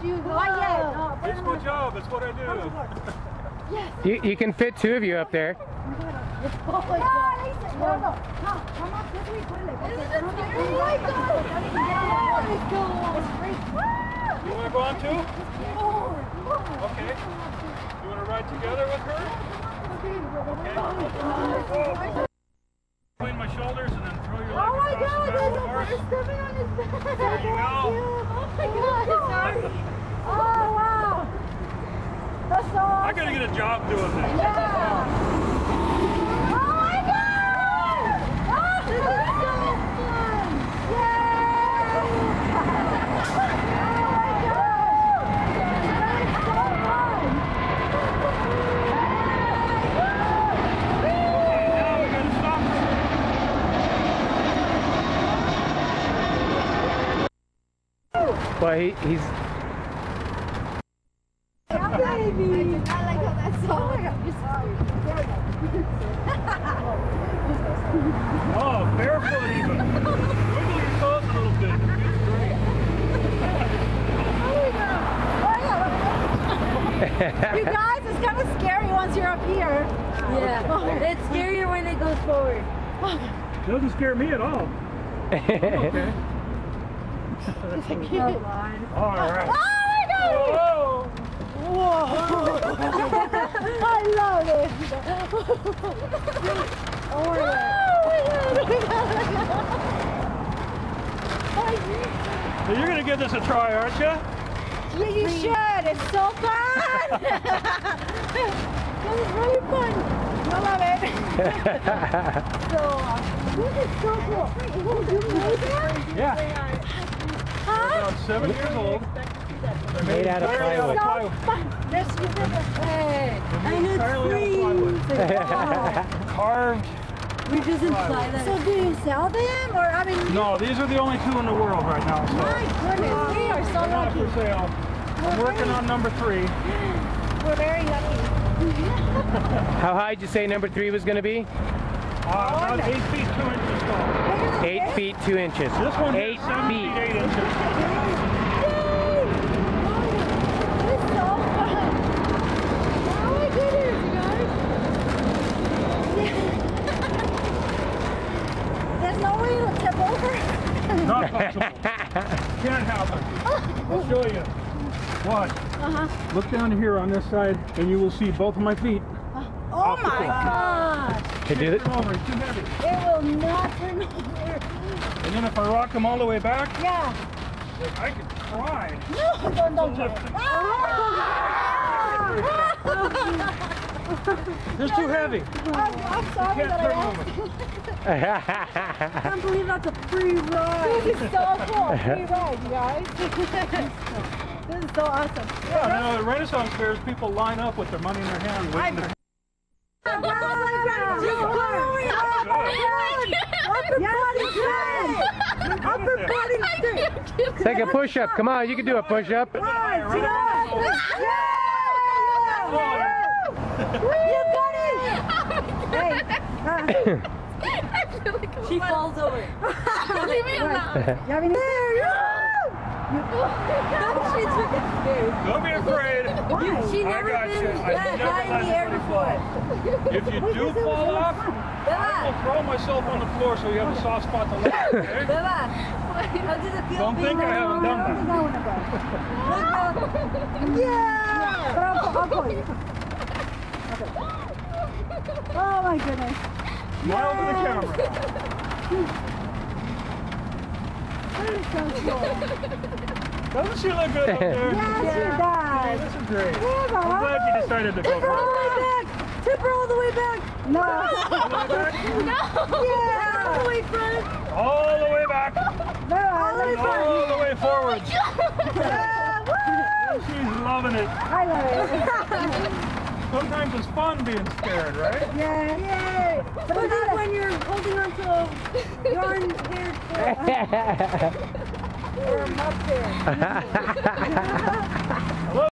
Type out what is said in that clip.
did you go? Not yet. No, It's my job. It's what I do. You, you can fit two of you up there. Oh my god. No, no, no. Come on, quickly, quickly. Oh my god. Oh my god. You want to go on too? Okay. You want to ride together with her? Okay. Between my shoulders and then throw your leg Oh my across god, the back of there's the a horse. horse on his back. There you. Oh my god, sorry. Oh wow. That's so I gotta get a job doing this. Yeah. Oh my god. Oh, this is so fun. Yay. Oh my gosh. That is so fun. Now we gotta stop. Well, he, he's Yeah, baby. I like how that's so. Oh my god. Oh, barefoot even. Wiggle your toes a little bit. It's great. You guys, it's kind of scary once you're up here. Yeah. It's scarier when it goes forward. Doesn't scare me at all. Okay. All right. Oh my god! Whoa. I love it. oh my god. So you're gonna give this a try, aren't you? Yeah, you should. It's so fun. this is really fun. I love it. so awesome. This is so cool. Oh, you made that? Yeah. Huh? About seven years old. made out of Entirely out of plywood. So fun. This is Hey, I Entirely out of plywood. Carved. We just imply that. So do you sell them or I mean No, these are the only two in the world right now. So my goodness, we are so they're not lucky. for sale. I'm working on number three. We're very lucky. How high did you say number three was going to be? Uh, about eight feet two inches tall. Eight feet two inches. This one Eight is feet feet. eight inches. There's no way to tip over. Not possible. Can't happen. I'll show you. Watch. Uh-huh. Look down here on this side, and you will see both of my feet. Oh my floor. God. To do it. over, it's too heavy. It will not turn over. And then if I rock them all the way back, Yeah. like, I could cry. No, don't, don't do it. Lift it. Ah! It's too heavy. I'm, I'm sorry Can't that turn I over. asked. I can't believe that's a free ride. This is so cool. Free ride, you guys. this is so awesome. Yeah, you know, at Renaissance fairs, people line up with their money in their hand, waiting to Upper body strength. It's a push up. Come on, you can do a push up. You got it. Hey. She falls over. Ya viniste. she took it scared. Don't be afraid. She I never got been you. That never high in the air before. If you do fall off, I will throw myself on the floor so you have a soft spot to land. Okay? Beba, how does it feel Don't think I haven't done that. Yeah. But I'll, I'll call you. Okay. Oh my goodness. Smile to the camera. Doesn't she look good up there? Yes, she Hey, does. this is great. Yeah, I'm glad you decided to go Tip her for all the way it. back. Tip her all the way back. No. No. Yeah. All the way front. All the way back, No, all the way all the way forward. Yeah, woo. She's loving it. I love it. Sometimes it's fun being scared, right? Yeah. Yay. But not when you're holding onto a yarn haired or uh, a mud hair.